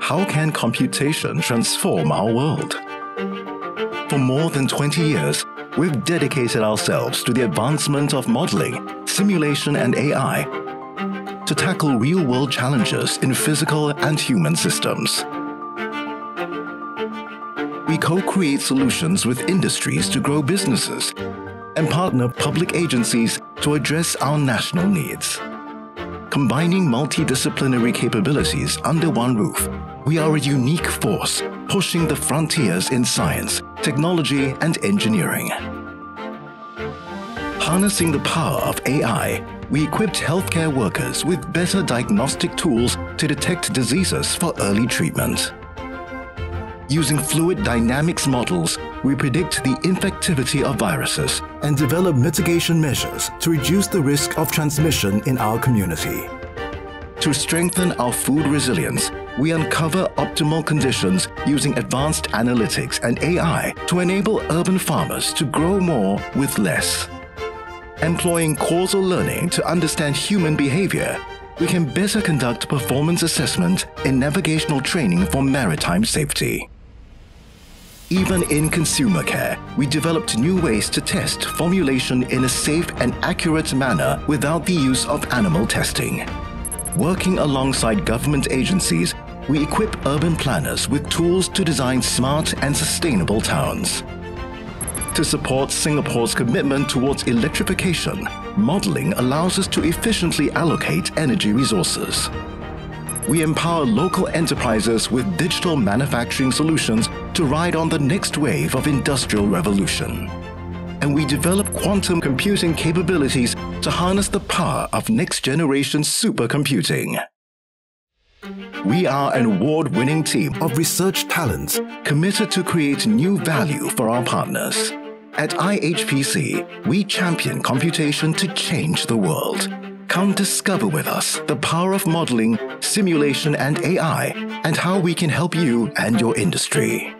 How can computation transform our world? For more than 20 years, we've dedicated ourselves to the advancement of modeling, simulation, and AI to tackle real world challenges in physical and human systems. We co create solutions with industries to grow businesses and partner public agencies to address our national needs. Combining multidisciplinary capabilities under one roof, we are a unique force pushing the frontiers in science, technology, and engineering. Harnessing the power of AI, we equipped healthcare workers with better diagnostic tools to detect diseases for early treatment. Using fluid dynamics models, we predict the infectivity of viruses and develop mitigation measures to reduce the risk of transmission in our community. To strengthen our food resilience, we uncover optimal conditions using advanced analytics and AI to enable urban farmers to grow more with less. Employing causal learning to understand human behavior, we can better conduct performance assessment in navigational training for maritime safety. Even in consumer care, we developed new ways to test formulation in a safe and accurate manner without the use of animal testing. Working alongside government agencies, we equip urban planners with tools to design smart and sustainable towns. To support Singapore's commitment towards electrification, modeling allows us to efficiently allocate energy resources. We empower local enterprises with digital manufacturing solutions to ride on the next wave of industrial revolution. And we develop quantum computing capabilities to harness the power of next generation supercomputing. We are an award winning team of research talents committed to create new value for our partners. At IHPC, we champion computation to change the world. Come discover with us the power of modeling, simulation, and AI, and how we can help you and your industry.